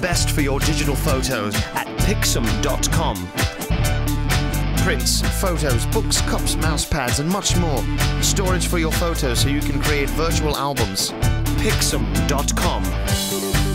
Best for your digital photos at pixum.com. Prints, photos, books, cups, mouse pads, and much more. Storage for your photos so you can create virtual albums. Pixum.com.